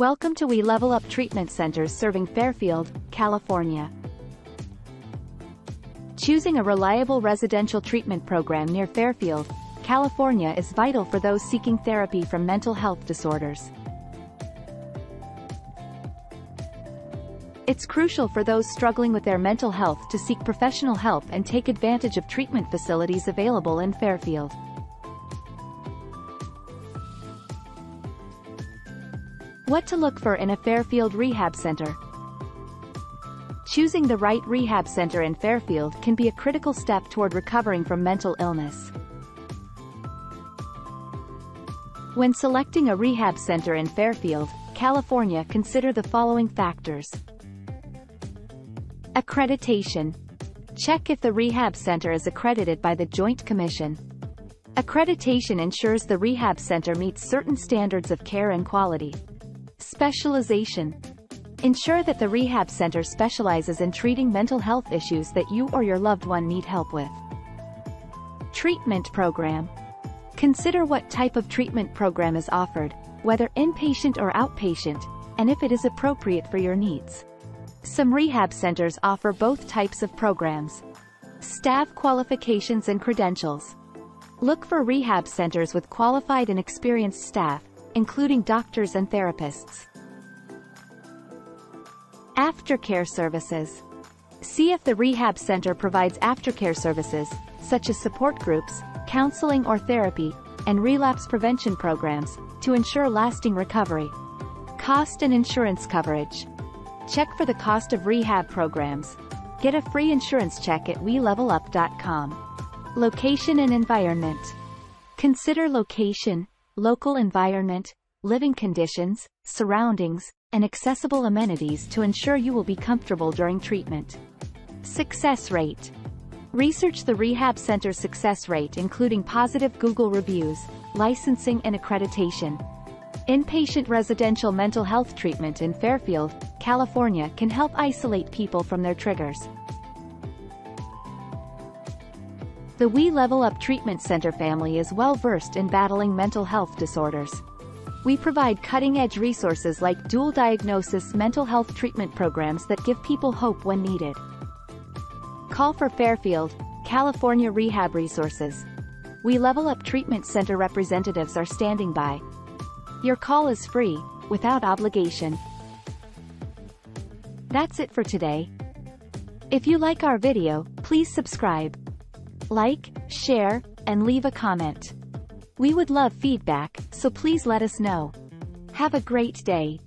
Welcome to We Level Up Treatment Centers serving Fairfield, California. Choosing a reliable residential treatment program near Fairfield, California is vital for those seeking therapy from mental health disorders. It's crucial for those struggling with their mental health to seek professional help and take advantage of treatment facilities available in Fairfield. What to look for in a Fairfield Rehab Center. Choosing the right rehab center in Fairfield can be a critical step toward recovering from mental illness. When selecting a rehab center in Fairfield, California consider the following factors. Accreditation. Check if the rehab center is accredited by the Joint Commission. Accreditation ensures the rehab center meets certain standards of care and quality. Specialization. Ensure that the rehab center specializes in treating mental health issues that you or your loved one need help with. Treatment program. Consider what type of treatment program is offered, whether inpatient or outpatient, and if it is appropriate for your needs. Some rehab centers offer both types of programs. Staff qualifications and credentials. Look for rehab centers with qualified and experienced staff, including doctors and therapists. Aftercare services. See if the rehab center provides aftercare services, such as support groups, counseling or therapy, and relapse prevention programs, to ensure lasting recovery. Cost and insurance coverage. Check for the cost of rehab programs. Get a free insurance check at WeLevelUp.com. Location and environment. Consider location, local environment, living conditions, surroundings, and accessible amenities to ensure you will be comfortable during treatment. Success rate. Research the rehab center's success rate including positive Google reviews, licensing and accreditation. Inpatient residential mental health treatment in Fairfield, California can help isolate people from their triggers. The We Level Up Treatment Center family is well versed in battling mental health disorders. We provide cutting-edge resources like dual diagnosis mental health treatment programs that give people hope when needed. Call for Fairfield, California Rehab Resources. We Level Up Treatment Center representatives are standing by. Your call is free, without obligation. That's it for today. If you like our video, please subscribe. Like, share, and leave a comment. We would love feedback, so please let us know. Have a great day.